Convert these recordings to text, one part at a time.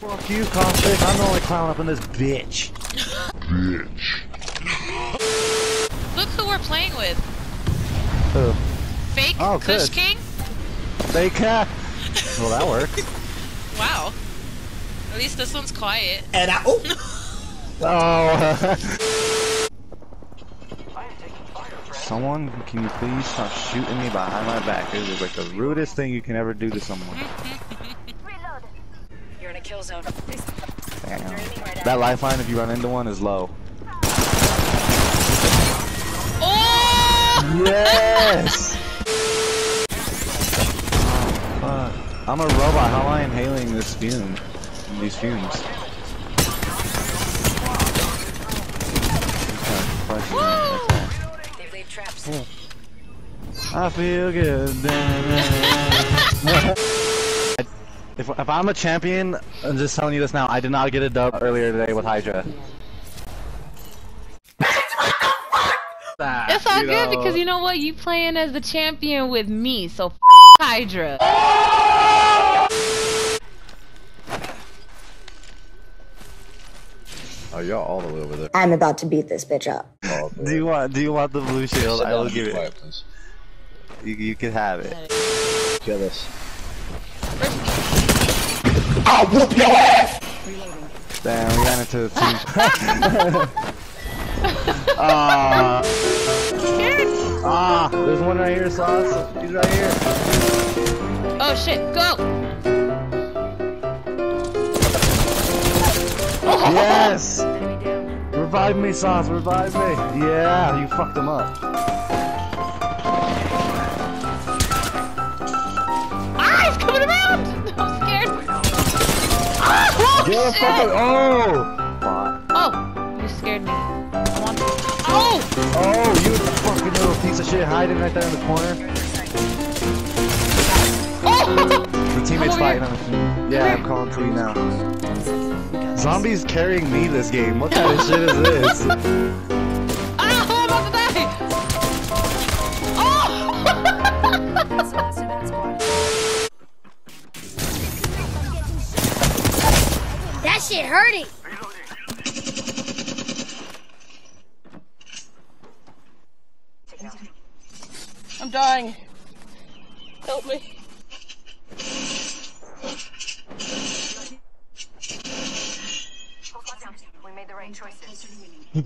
Fuck you, Caustic. I'm the only clown up in this bitch. bitch. Look who we're playing with. Who? Fake Oh, Kush good. King? Fake cat. Well, that worked. Wow. At least this one's quiet. And I oh Oh. Someone, can you please stop shooting me behind my back? This is like the rudest thing you can ever do to someone. You're in a kill zone. Damn. That lifeline, if you run into one, is low. Oh! Yes! Oh, fuck. I'm a robot. How am I inhaling this fume? These fumes. Traps. I feel good. if, if I'm a champion, I'm just telling you this now, I did not get a dub earlier today with Hydra. It's all good know. because you know what? You playing as the champion with me, so f Hydra. Oh, y'all all the way over there. I'm about to beat this bitch up. Oh, Do you want? Do you want the blue shield? I will give be it. quiet, please. You, you can have it. Get this. Damn, we ran into the team. Ah, ah, there's one right here, Sauce. He's right here. Oh shit, go! Yes! Revive me, Sauce, revive me. Yeah, you fucked him up. Oh, the shit! fuck. Oh! Oh, you scared me. I want Oh! Oh, you fucking little piece of shit hiding right there in the corner. Oh! The teammate's fighting on the team. Yeah, I'm calling you now. Zombies carrying me this game. What kind of shit is this? That shit hurting. I'm dying. Help me. We made the right choices. This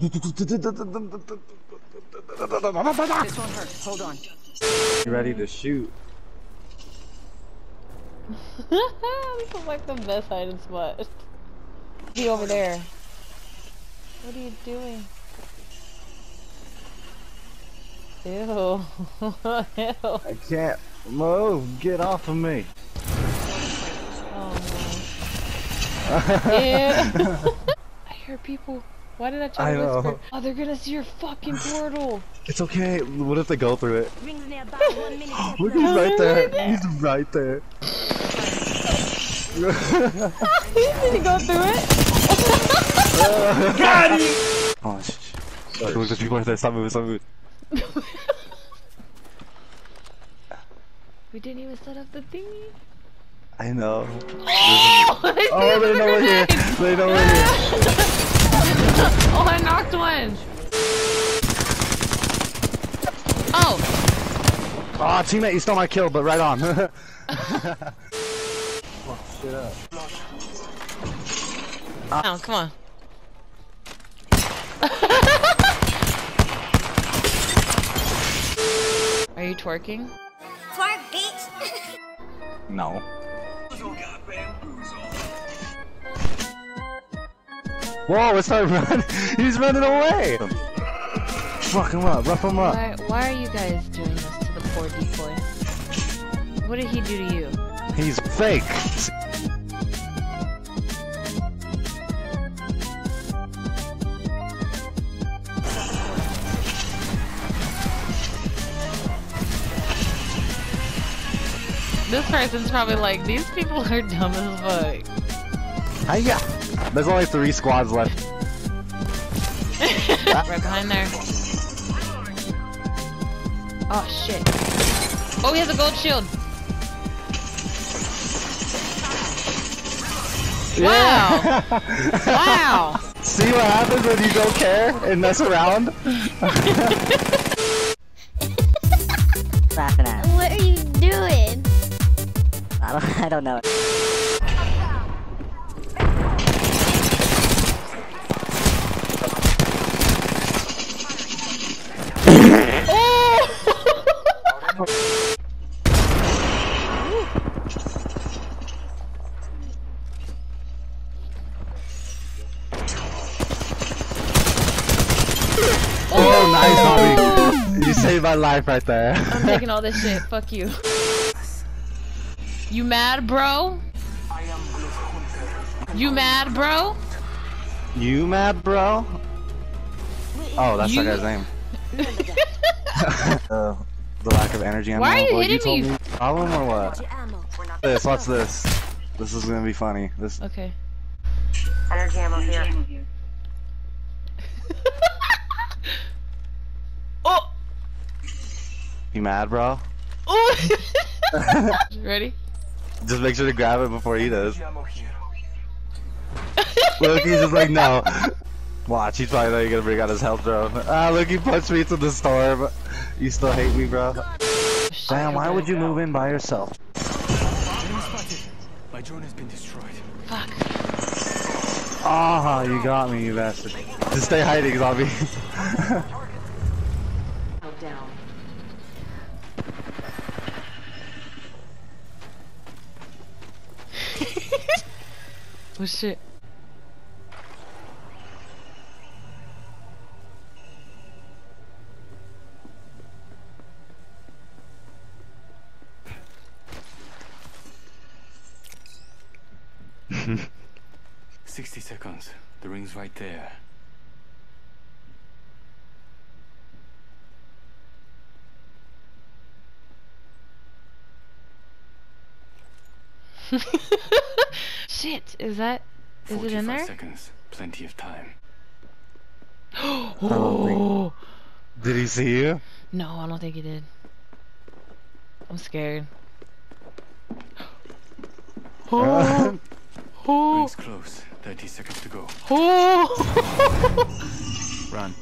won't hurt. Hold on. Ready to shoot. this is like the best hiding spot. Be over there. What are you doing? Ew. Ew. I can't move. Get off of me. Oh no. Ew. I hear people. Why did I try I to know. whisper? Oh, they're gonna see your fucking portal. It's okay. What if they go through it? Rings nearby, one minute. Look, he's right there. He's right there. You didn't go through it. Oh, sh- sh- Look, there's people right there. Stop moving. Stop moving. we didn't even set up the thingy. I know. Oh, Oh, they know we're here. They know we're here. oh, I knocked one. Oh, Oh, teammate, you stole my kill, but right on. Fuck shit up. oh, come on. Are you twerking? Twerk, bitch. No. Whoa, it's not running. He's running away. Fuck him up. Rough him up. Why, why are you guys doing this to the poor decoy? What did he do to you? He's fake. This person's probably like, these people are dumb as fuck. Hiya. There's only three squads left. right behind there. Oh shit. Oh, he has a gold shield. Wow. wow. See what happens when you don't care and mess around? I don't, know. Oh, nice, oh. Bobby. You saved my life right there. I'm taking all this shit. Fuck you. You mad, bro? You mad, bro? You mad, bro? Oh, that's You- that guy's name. uh, the lack of energy. ammo. Why are you What, hitting told me? Problem or what? Ammo. This, what's this? This is gonna be funny. This. Okay. Energy ammo here. oh! You mad, bro? Oh! Ready? Just make sure to grab it before he does. Look, he's just like, no. Watch, he's probably not even gonna bring out his health drone. Ah, look, he punched me into the storm. You still hate me, bro? Damn, why would you move in by yourself? My drone has been destroyed. Fuck. Ah, you got me, you bastard. Just stay hiding, zombie. Oh shit. Sixty seconds. The ring's right there. Shit, is that... Is it in 45 there? seconds. Plenty of time. Oh! Did he see you? No, I don't think he did. I'm scared. Oh! Oh! Ring's close. Thirty seconds to go. Oh! Run.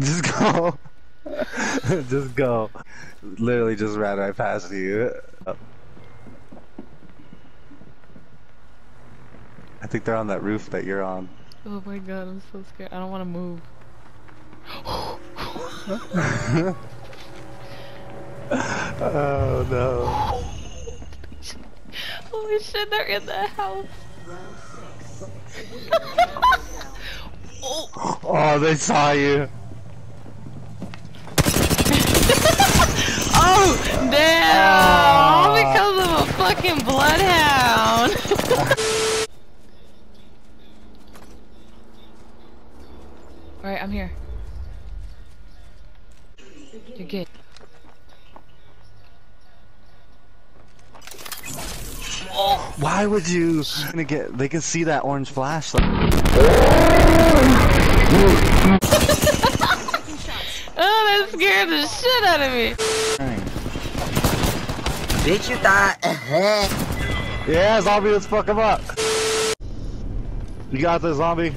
just go. just go. Literally just ran right past you. I think they're on that roof that you're on. Oh my god, I'm so scared. I don't want to move. Oh no. Holy shit, they're in the house. Oh, they saw you. Oh, damn! All ah. because of a fucking bloodhound. Alright, I'm here. You're good. Why would you gonna get? They can see that orange flash. Like, Oh, that scared the shit out of me. Bitch, you thought. yeah, zombie, let's fuck him up. You got this, zombie.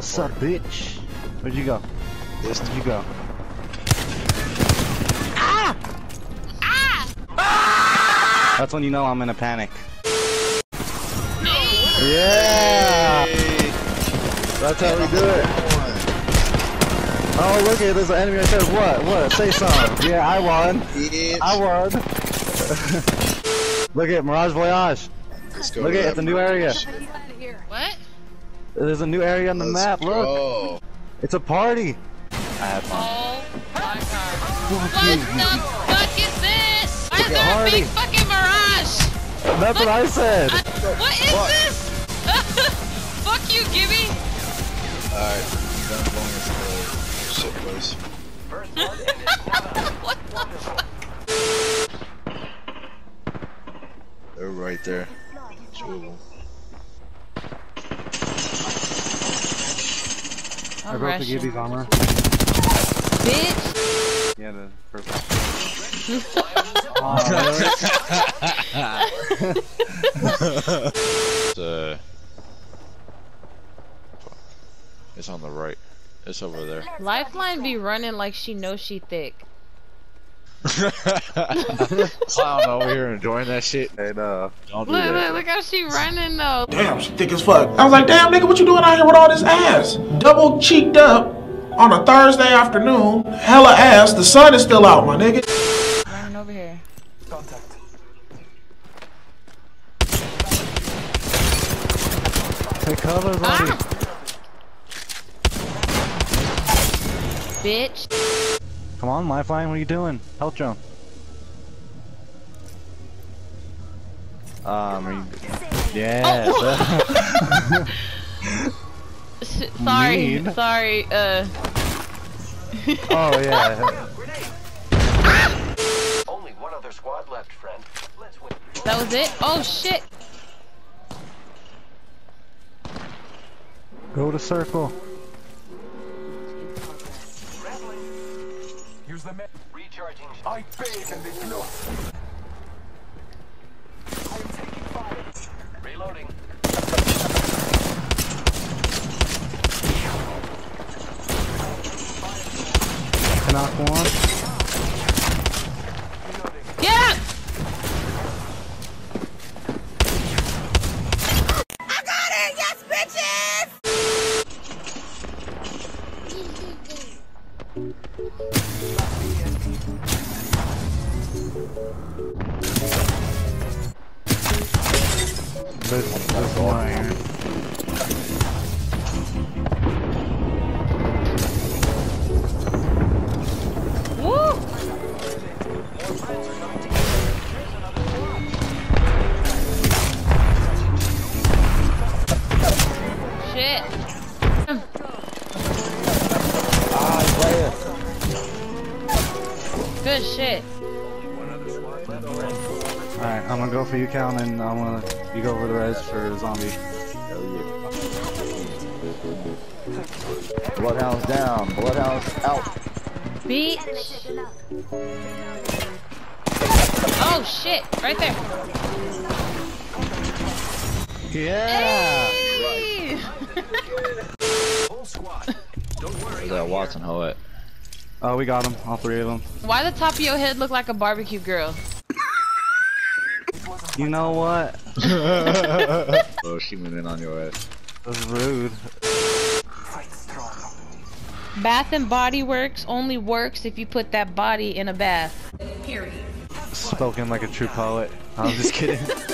What's up, bitch? Where'd you go? Where'd you go? Ah! That's when you know I'm in a panic. Yeah! That's how we do it. Oh, look at there's an enemy right there. What? What? Say something. Yeah, I won. I won. look at Mirage Voyage. Let's go Look at it's a new area. What? There's a new area on the Let's map. Look, go. it's a party. I had fun. Oh my god. What the fuck is this? Why is there a hardy. big fucking mirage? That's what I said. I- what is Fuck. this? fuck you, Gibby. Alright, done blowing us away. Shit, boys. what the fuck? They're right there. Two of them. I I'm broke the rushing. Gibby's armor. Bitch! Yeah, the purple. It's, uh, it's on the right. It's over there. Lifeline be running like she knows she thick. Clown over here enjoying that shit. and no. Don't do Look, that. look, look how she running though. Damn, she thick as fuck. I was like, damn, nigga, what you doing out here with all this ass? Double cheeked up on a Thursday afternoon. Hella ass. The sun is still out, my nigga. Running over here. Contact. Take cover, buddy. Ah! Bitch. Come on, Lifeline, what are you doing? Health drone. Um, are you... Yeah. S- sorry, Mean. sorry, uh. oh, yeah. Only one other squad left, friend. Let's win. That was it? Oh shit! Go to circle. Here's the man. Recharging. I bathe in the blood. I'm taking fire. Reloading. Knock one. Get up! There's, you go over the res for zombie. Bloodhounds down. Bloodhounds out. Bitch. Oh shit, right there. Yeah! Hey! Full squad. Don't worry. Where's that Wattson hoe at? Oh, we got them, all three of them. Why the top of your head look like a barbecue grill? You know what? Oh, she went in on your ass. That's rude. Bath and Body Works only works if you put that body in a bath. Period. Spoken like a true poet. I'm just kidding.